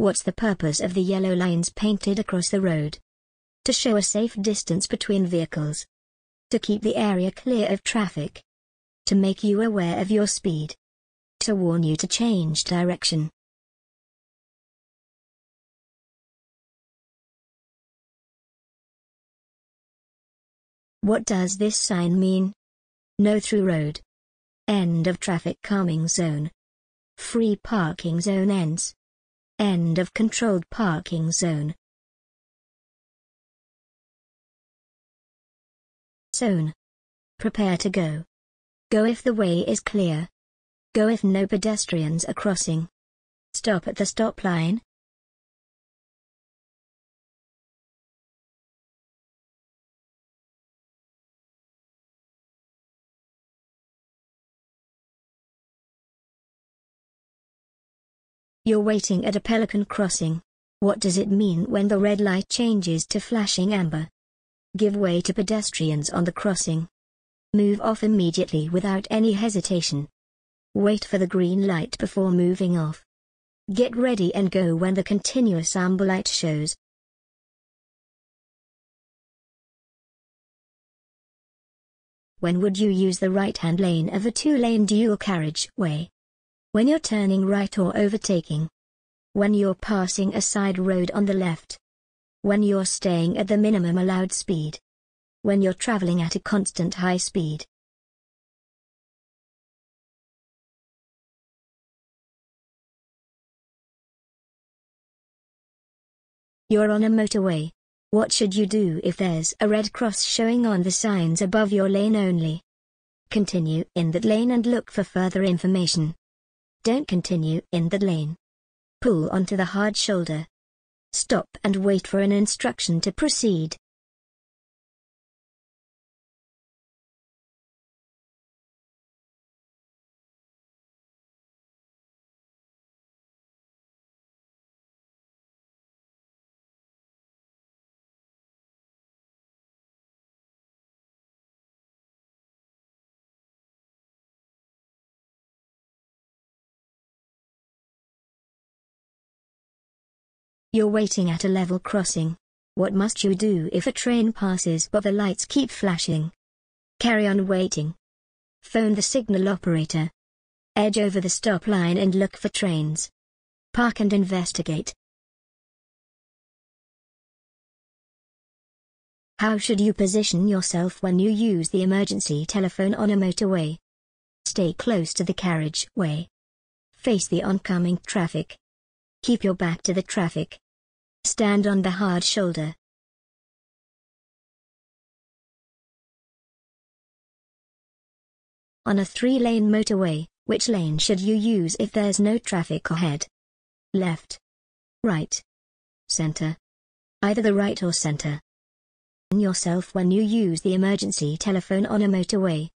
What's the purpose of the yellow lines painted across the road? To show a safe distance between vehicles. To keep the area clear of traffic. To make you aware of your speed. To warn you to change direction. What does this sign mean? No through road. End of traffic calming zone. Free parking zone ends. End of controlled parking zone. Zone. Prepare to go. Go if the way is clear. Go if no pedestrians are crossing. Stop at the stop line. You're waiting at a pelican crossing. What does it mean when the red light changes to flashing amber? Give way to pedestrians on the crossing. Move off immediately without any hesitation. Wait for the green light before moving off. Get ready and go when the continuous amber light shows. When would you use the right-hand lane of a two-lane dual carriageway? When you're turning right or overtaking. When you're passing a side road on the left. When you're staying at the minimum allowed speed. When you're traveling at a constant high speed. You're on a motorway. What should you do if there's a red cross showing on the signs above your lane only? Continue in that lane and look for further information. Don't continue in the lane. Pull onto the hard shoulder. Stop and wait for an instruction to proceed. You're waiting at a level crossing. What must you do if a train passes but the lights keep flashing? Carry on waiting. Phone the signal operator. Edge over the stop line and look for trains. Park and investigate. How should you position yourself when you use the emergency telephone on a motorway? Stay close to the carriageway. Face the oncoming traffic. Keep your back to the traffic. Stand on the hard shoulder. On a three-lane motorway, which lane should you use if there's no traffic ahead? Left. Right. Center. Either the right or center. Yourself when you use the emergency telephone on a motorway.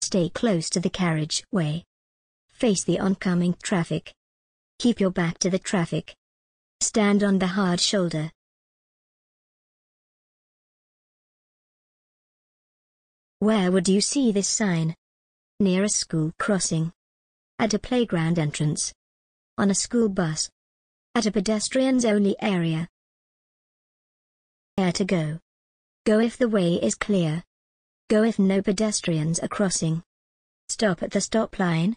Stay close to the carriageway. Face the oncoming traffic. Keep your back to the traffic. Stand on the hard shoulder. Where would you see this sign? Near a school crossing. At a playground entrance. On a school bus. At a pedestrians-only area. Where to go? Go if the way is clear. Go if no pedestrians are crossing. Stop at the stop line.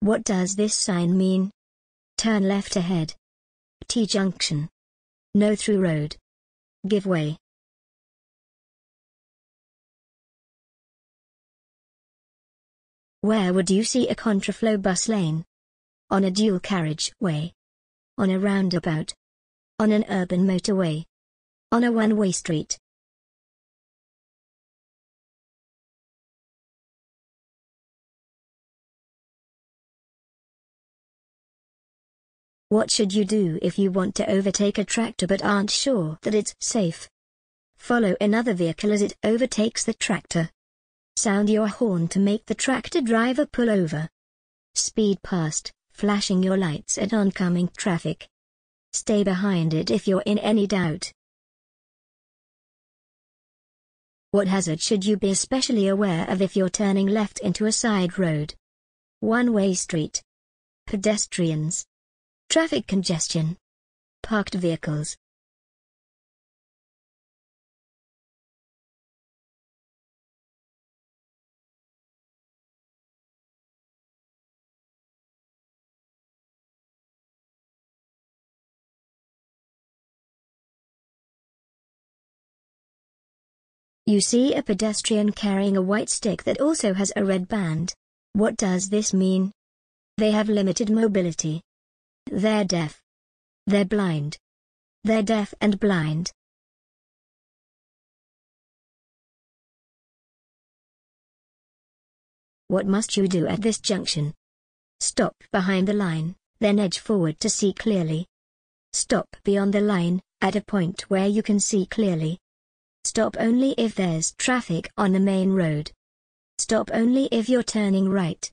What does this sign mean? Turn left ahead. T-junction. No through road. Give way. Where would you see a contraflow bus lane? On a dual carriageway. On a roundabout. On an urban motorway. On a one-way street. What should you do if you want to overtake a tractor but aren't sure that it's safe? Follow another vehicle as it overtakes the tractor. Sound your horn to make the tractor driver pull over. Speed past, flashing your lights at oncoming traffic. Stay behind it if you're in any doubt. What hazard should you be especially aware of if you're turning left into a side road? One-way street. Pedestrians. Traffic congestion. Parked vehicles. You see a pedestrian carrying a white stick that also has a red band. What does this mean? They have limited mobility. They're deaf. They're blind. They're deaf and blind. What must you do at this junction? Stop behind the line, then edge forward to see clearly. Stop beyond the line, at a point where you can see clearly. Stop only if there's traffic on the main road. Stop only if you're turning right.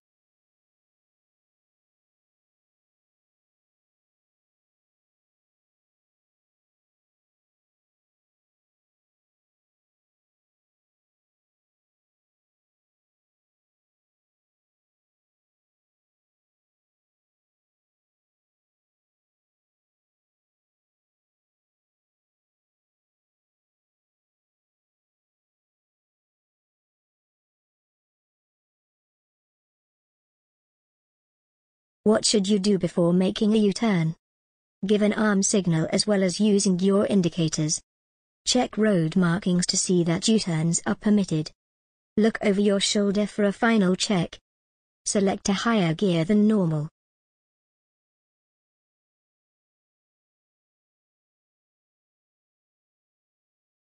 What should you do before making a U-turn? Give an arm signal as well as using your indicators. Check road markings to see that U-turns are permitted. Look over your shoulder for a final check. Select a higher gear than normal.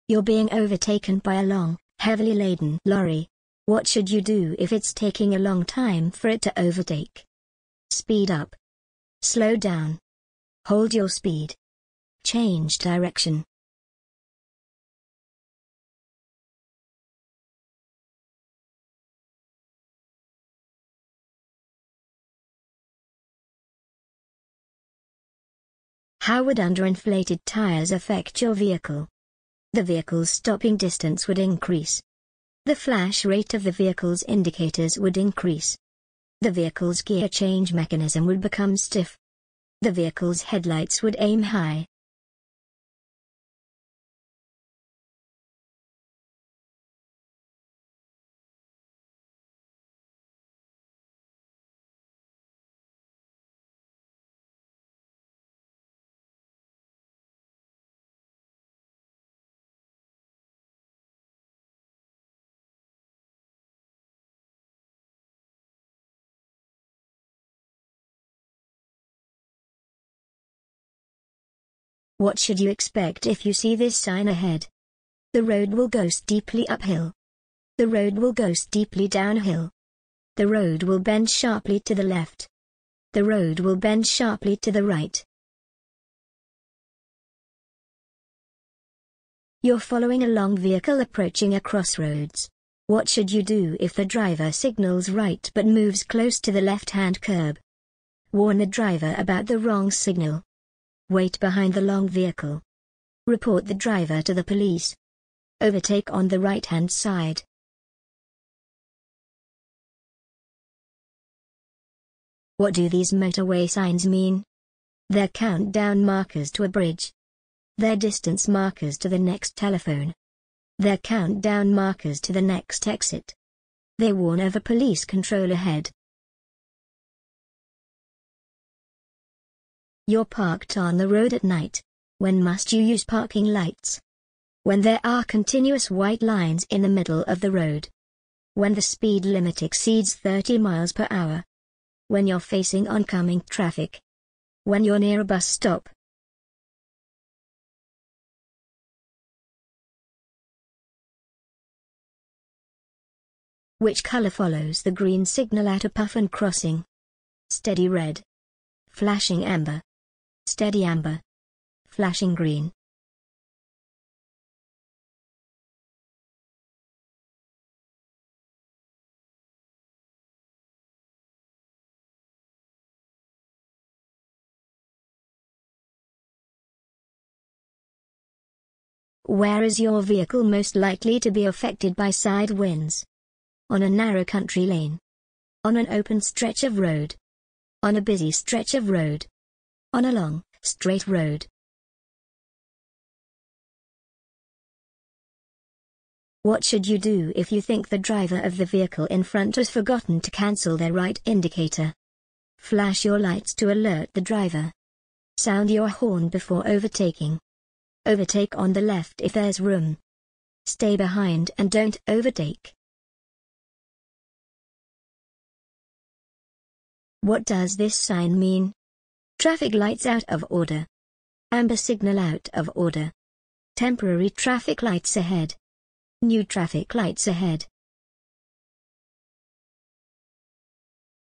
You're being overtaken by a long, heavily laden lorry. What should you do if it's taking a long time for it to overtake? Speed up. Slow down. Hold your speed. Change direction. How would underinflated tires affect your vehicle? The vehicle's stopping distance would increase. The flash rate of the vehicle's indicators would increase. The vehicle's gear change mechanism would become stiff. The vehicle's headlights would aim high. What should you expect if you see this sign ahead? The road will go steeply uphill. The road will go steeply downhill. The road will bend sharply to the left. The road will bend sharply to the right. You're following a long vehicle approaching a crossroads. What should you do if the driver signals right but moves close to the left-hand curb? Warn the driver about the wrong signal. Wait behind the long vehicle. Report the driver to the police. Overtake on the right-hand side. What do these motorway signs mean? They're countdown markers to a bridge. They're distance markers to the next telephone. They're countdown markers to the next exit. They warn of a police control ahead. You're parked on the road at night. When must you use parking lights? When there are continuous white lines in the middle of the road. When the speed limit exceeds 30 miles per hour. When you're facing oncoming traffic. When you're near a bus stop. Which color follows the green signal at a puffin crossing? Steady red. Flashing amber. Steady amber. Flashing green. Where is your vehicle most likely to be affected by side winds? On a narrow country lane. On an open stretch of road. On a busy stretch of road. On a long, straight road. What should you do if you think the driver of the vehicle in front has forgotten to cancel their right indicator? Flash your lights to alert the driver. Sound your horn before overtaking. Overtake on the left if there's room. Stay behind and don't overtake. What does this sign mean? Traffic lights out of order. Amber signal out of order. Temporary traffic lights ahead. New traffic lights ahead.